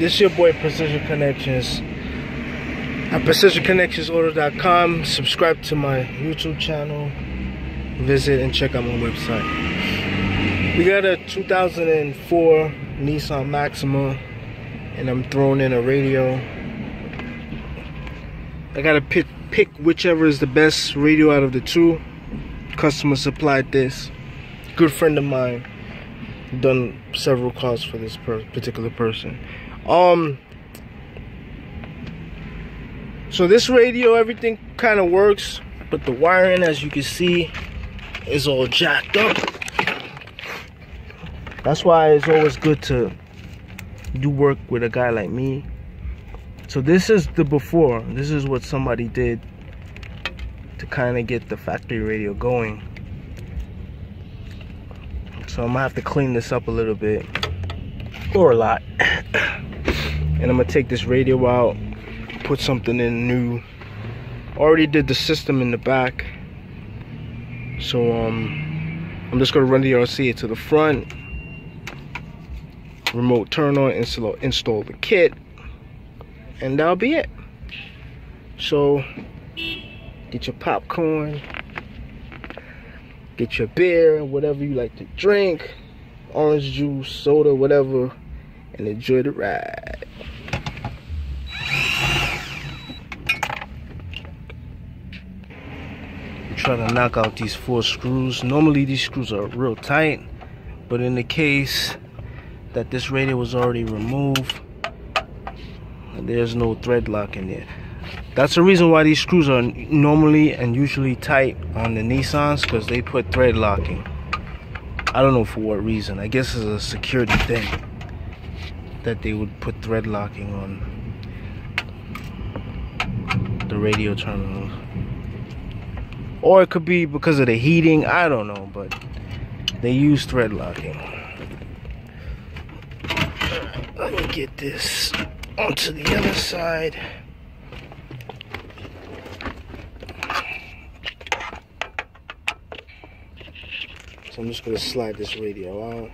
this is your boy Precision Connections at PrecisionConnectionsOrder.com. Subscribe to my YouTube channel. Visit and check out my website. We got a 2004 Nissan Maxima, and I'm throwing in a radio. I gotta pick pick whichever is the best radio out of the two. Customer supplied this. Good friend of mine. Done several calls for this per particular person. Um. So this radio, everything kind of works, but the wiring, as you can see, is all jacked up. That's why it's always good to do work with a guy like me. So this is the before. This is what somebody did to kind of get the factory radio going. So I'm gonna have to clean this up a little bit, or a lot. and I'm gonna take this radio out, put something in new. Already did the system in the back. So um, I'm just gonna run the RCA to the front, remote turn on, install, install the kit, and that'll be it. So get your popcorn, get your beer, whatever you like to drink, orange juice, soda, whatever, and enjoy the ride. Trying to knock out these four screws. Normally these screws are real tight, but in the case that this radio was already removed, there's no thread lock in there. That's the reason why these screws are normally and usually tight on the Nissans because they put thread locking. I don't know for what reason. I guess it's a security thing that they would put thread locking on the radio terminals. Or it could be because of the heating. I don't know, but they use thread locking. Let me get this onto the other side. So I'm just gonna slide this radio out.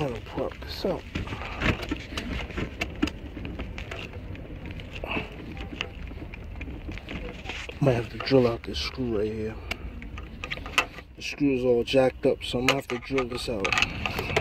kind prop. Might have to drill out this screw right here. The screw is all jacked up, so I'm gonna have to drill this out.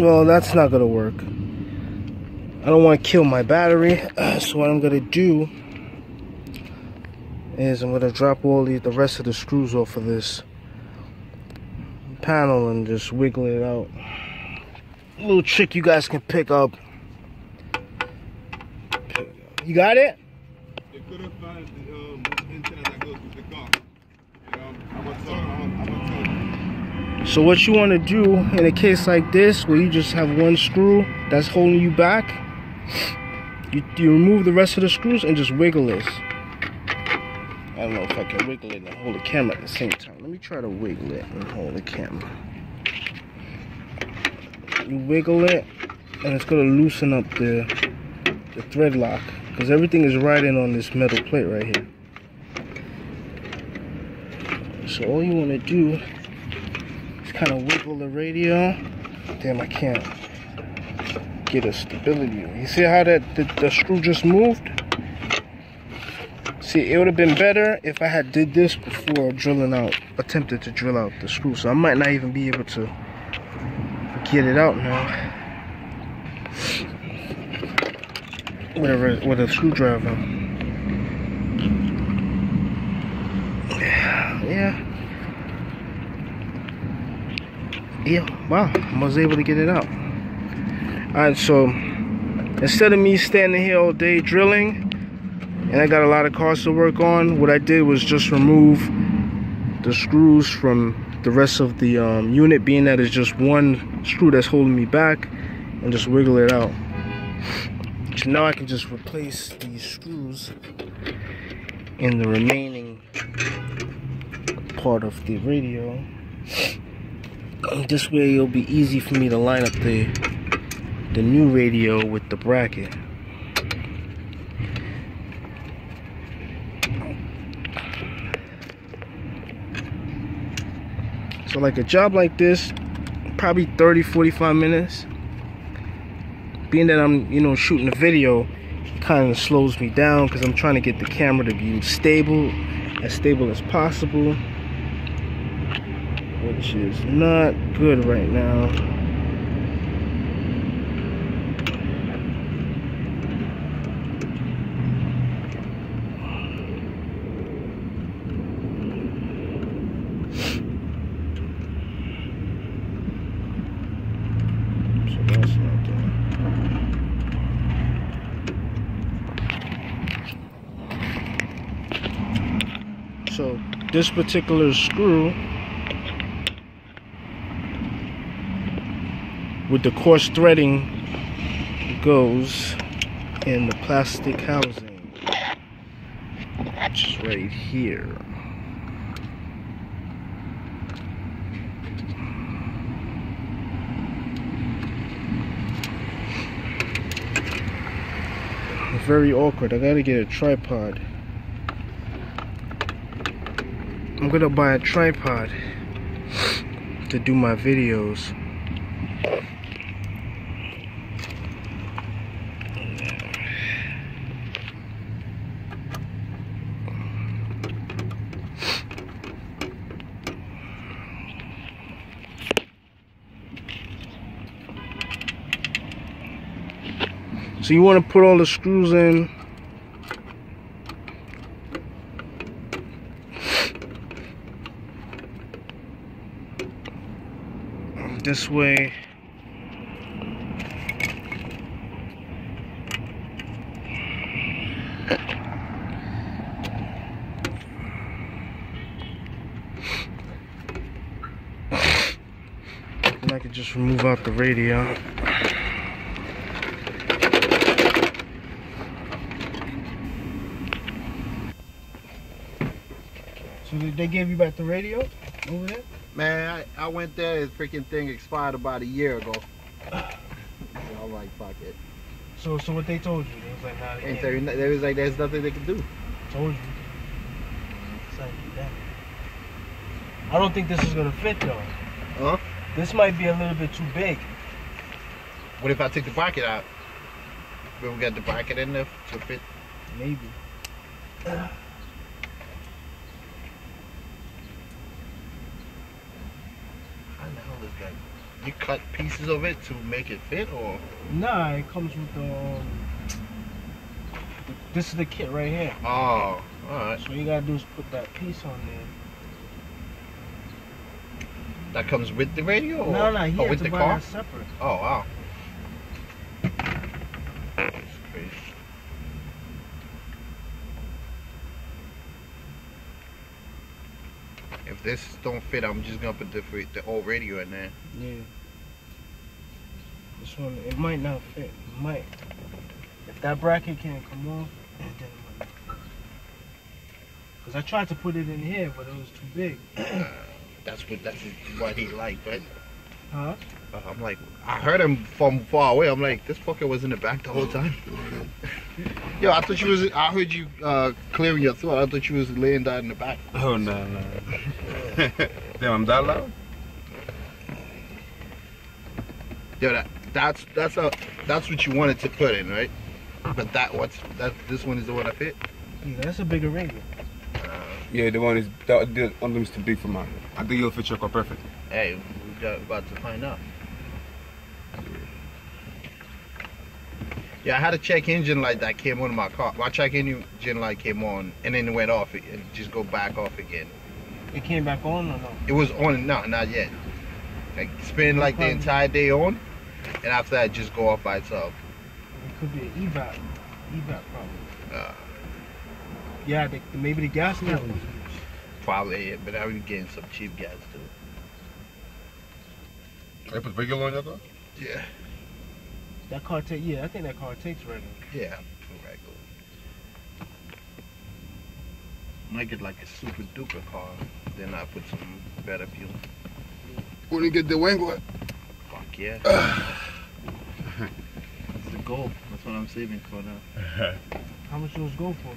Well that's not gonna work. I don't want to kill my battery. So what I'm gonna do is I'm gonna drop all the, the rest of the screws off of this panel and just wiggle it out. A little trick you guys can pick up. You got it? So what you want to do in a case like this, where you just have one screw that's holding you back, you, you remove the rest of the screws and just wiggle this. I don't know if I can wiggle it and hold the camera at the same time. Let me try to wiggle it and hold the camera. You wiggle it, and it's gonna loosen up the the thread lock because everything is riding on this metal plate right here. So all you want to do kind of wiggle the radio. Damn, I can't get a stability. You see how that the, the screw just moved? See, it would have been better if I had did this before drilling out, attempted to drill out the screw. So I might not even be able to get it out now. Whatever, with a screwdriver. Yeah, yeah. wow, I was able to get it out. Alright, so instead of me standing here all day drilling, and I got a lot of cars to work on. What I did was just remove the screws from the rest of the um, unit, being that it's just one screw that's holding me back, and just wiggle it out. So now I can just replace these screws in the remaining part of the radio. Uh, this way it'll be easy for me to line up the the new radio with the bracket. So like a job like this, probably 30, 45 minutes. Being that I'm, you know, shooting a video, kind of slows me down because I'm trying to get the camera to be stable, as stable as possible. Which is not good right now. So this particular screw with the coarse threading goes in the plastic housing which is right here. Very awkward. I gotta get a tripod. I'm gonna buy a tripod to do my videos. So you want to put all the screws in? This way. And I can just remove out the radio they gave you back the radio over there Man, I, I went there. This freaking thing expired about a year ago. so I'm like, fuck it. So, so what they told you? They was like, nah, they, they was like, there's nothing they can do. told you. It's like, damn. I don't think this is gonna fit though. Huh? This might be a little bit too big. What if I take the bracket out? We get the bracket in there to fit? Maybe. How the hell is that? You cut pieces of it to make it fit, or? Nah, it comes with the. Um, this is the kit right here. Oh, alright. So all you gotta do is put that piece on there. That comes with the radio? Or, No, no, he or had with to the buy car? that separate. Oh, wow. That's crazy. If this don't fit, I'm just gonna put the the old radio in there. Yeah. This one, it might not fit. It might. If that bracket can't come off, then it might. Cause I tried to put it in here, but it was too big. That's what that's what he like, but Huh? uh, I'm like, I heard him from far away. I'm like, this fucker was in the back the whole time. Yo, I thought you was. I heard you uh, clearing your throat. I thought you was laying down in the back. Oh no, no. Damn, I'm that loud? Yo, that that's that's a that's what you wanted to put in, right? But that what's that? This one is the one I fit. Yeah, that's a bigger radio. Yeah, the one is that the one is too big for mine. I think you'll fit your car perfect. Hey, we got about to find out. Yeah, I had a check engine light that came on in my car. My check engine light came on and then it went off and just go back off again. It came back on or no? It was on, no, not yet. Like spend like the entire day on, and after that just go off by itself. It could be an evap, evap problem. Uh, Yeah, the, maybe the gas tank. Probably, yeah, but I was getting some cheap gas too. I put regular on your car? Yeah. That car take. Yeah, I think that car takes regular. Yeah, regular. Might get like a super duper car, then I put some better fuel. When you get the Wango, Fuck yeah. That's the goal. That's what I'm saving for now. How much those go for?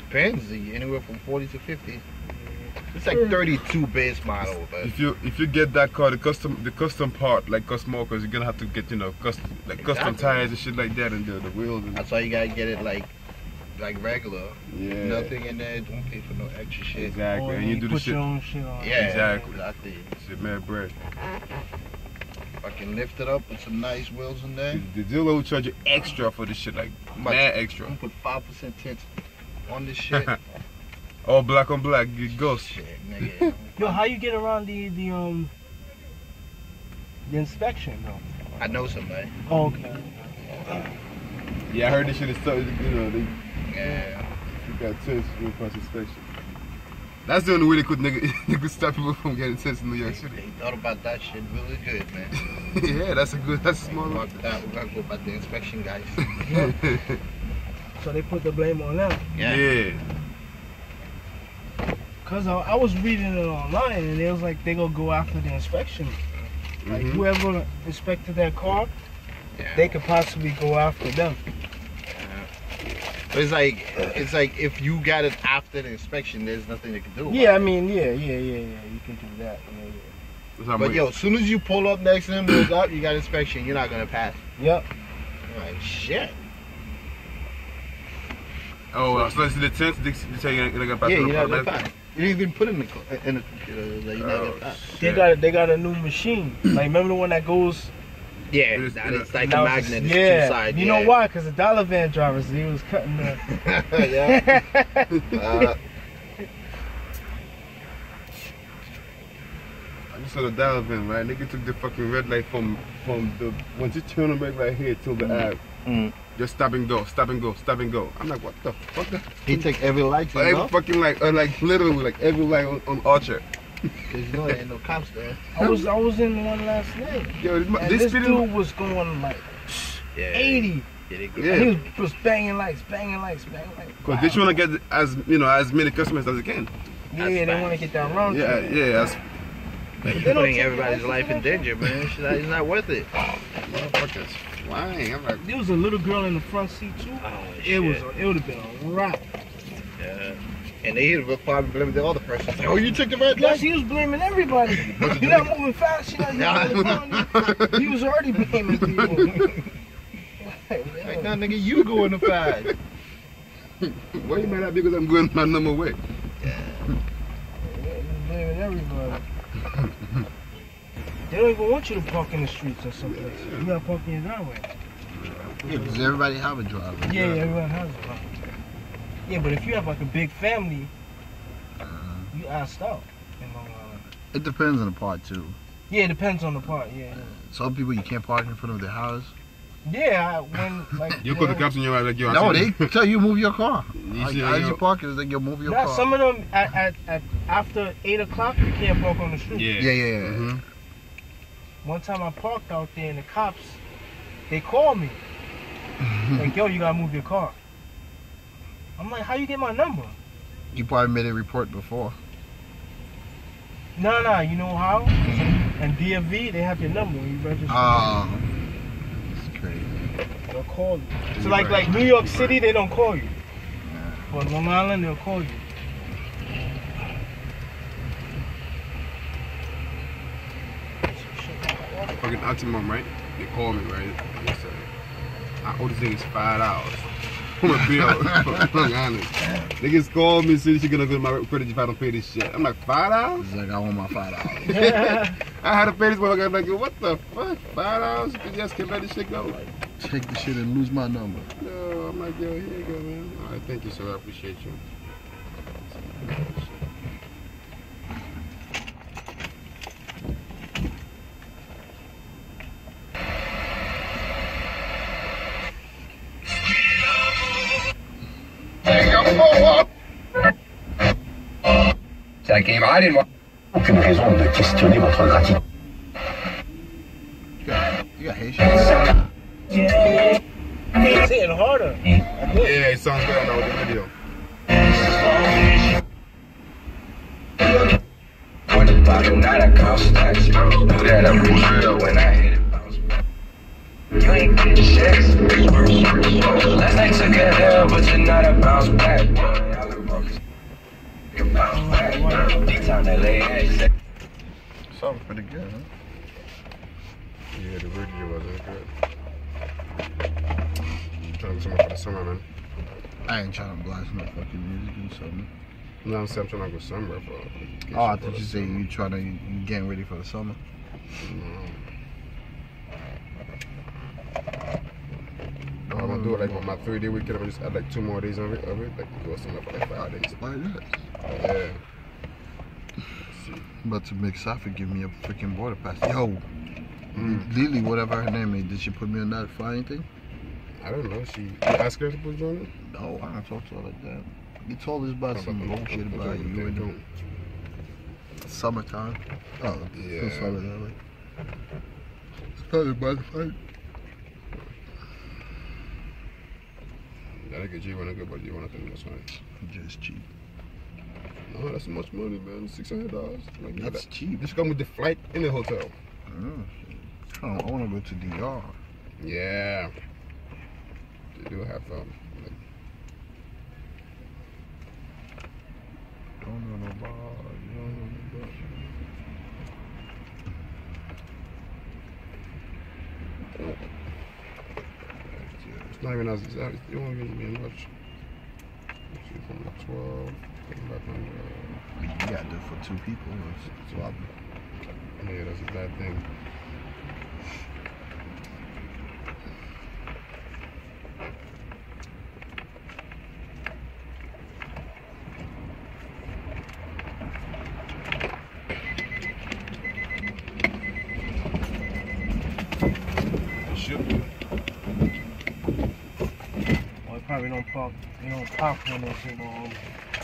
Depends, anywhere from 40 to 50. It's like mm. 32 base model, but if you if you get that car, the custom the custom part like custom cause you're gonna have to get you know custom like custom tires and shit like that and the, the wheels and that's why you gotta get it like like regular. yeah. Nothing in there, don't pay for no extra shit. Exactly, Or and you do the put shit. own shit on. Yeah, Exactly. exactly. Shit, man, bread. I can lift it up with some nice wheels in there. The, the dealer will charge you extra for this shit, like Much. mad I'm extra. gonna put five percent tint on this shit. All black on black, you ghost. shit, nigga. Yo, how you get around the the um the inspection though? I know somebody. Oh, okay. Yeah, I heard this shit is so you know they Yeah. you got tests real cross inspection. That's the only way they could nigga, they could stop people from getting tests in New York City. they thought about that shit really good, man. yeah, that's a good, that's a smart one. Fuck that. We're gonna go about the inspection guys. So they put the blame on them. yeah. Cause I, I was reading it online and it was like they gonna go after the inspection. Like Mhm. whoever inspected that car, Yeah. they could possibly go after them. But it's like it's like if you got it after the inspection, there's nothing you can do. about Yeah, I it. mean, yeah, yeah, yeah, yeah. You can do that. Yeah, yeah. But yo, as soon as you pull up next to them, goes up, you got inspection. You're not gonna pass. Yep. You're like shit. oh, well, so that's the tent. They, they tell you you're not gonna pass yeah, the you're not front gonna left. pass. You didn't even put it in the co- in the computer. Like, you're not Oh, gonna. They shit. got they got a new machine. like remember the one that goes Yeah, It's- that is like a magnet. it's- It's yeah. two sides. You yeah. know why? Because the dollar van drivers, he was cutting the. yeah. Uh, I just saw the dollar van, right? Nigga took the fucking red light from from the once you turn the red light here till the ave. Mm. Just stop and go, stop and go, stop and go. I'm like, what the fuck? he take every light to Every know, fucking like, uh, like literally like every light on, on Archer. because you know there ain't no cops there. I was I was in one last night. Yo, this, And this, this dude was going like Yeah. 80. Yeah, they go. Yeah. He was just banging lights, banging lights, banging lights. Cause they trying to get as you know as many customers as they can. Yeah, yeah, they want to get that wrong. Yeah, trip. yeah. That's But They you're don't putting everybody's life in danger, man. It's not, it's not worth it. motherfuckers flying. I'm like, There was a little girl in the front seat too. Oh, It was it would have been a wrap. Yeah. And they hit would probably blame the other person. Oh, you took the red Yeah, light? she was blaming everybody. You're not moving fast. You're not, you're not moving fast. He was already blaming people. Like, nah, nigga, you going to fast. why you mad at me because I'm going my number way? Yeah. blaming everybody. They don't even want you to park in the streets or something. You gotta park in your driveway. Yeah, because everybody have a driver. Yeah, yeah, everyone has a car. Yeah, but if you have like a big family, you asked out in Long Island. It depends on the part, too. Yeah, it depends on the part. Yeah, yeah. Some people you can't park in front of their house. Yeah, I- when like You call the cops in your ass like yo. I No, they you. tell you move your car. You Like, see, as you park, it's like you move your Nah, car. some of them at, at, at after eight o'clock you can't park on the street. Yeah. yeah, yeah, yeah. Mhm. One time I parked out there and the cops, they called me. Mm-hmm. like, yo, you gotta move your car. I'm like, how you get my number? You probably made a report before. No, no, you know how? And DMV, they have your number when you register. Oh, it's crazy. They'll call you. So like like New York City, they don't call you. But Long Island, they'll call you. Fucking Optimum, right? They call me, right? They I owe this niggas five dollars. I'm a bill. I'm honest. Niggas call me, say she gonna go to my credit if I don't pay this shit. I'm like, five dollars? It's like I want my five dollars. I had to pay this motherfucker. I'm like, what the fuck? Five dollars? You just can let this shit go? Take the shit and lose my number. No, I'm like, yo, here you go, man. All right, thank you, sir. I appreciate you. That game. I didn't want. aucune raison de questionner votre gratitude. It's hitting harder. Yeah, it sounds good on the video. When. You ain't getting checks. Last night took a L, but you're not a bounce back. Sounds pretty good, huh? Yeah, the video wasn't good. Trying to something for the summer, man. I ain't trying to blast no fucking music or something. No, I'm saying I'm trying to go somewhere for. Oh, I thought you said you trying to you getting ready for the summer. No, I'm gonna do it like on my three day weekend. I'm gonna just add like two more days of it, of it like go somewhere for like five days. Like that. Yeah. About to make Safi give me a freaking border pass. Yo, Mm. Lily, whatever her name is, did she put me on that flying thing? I don't know. She asked her to put you on it. No, I don't talk to her like that. You told us about some bullshit about about you the- the summertime. Oh, Yeah. yeah. Sorry, that Started by the fight. Get you wanna go, but you wanna think that's fine. Just cheap. No, that's much money, man. Six hundred dollars. Like, That's that, cheap. Just come with the flight in the hotel. Oh, I, I want to go to DR. Yeah. They do have um. Like, Don't know nobody. Don't know nobody. it's not even as it's, not- it won't even be much. Let's see, from the twelve, back You got to do it for two people. It's swap. the. Yeah, that's a bad thing. Should. Well, it probably don't pop, you know, popcorn or shit on. know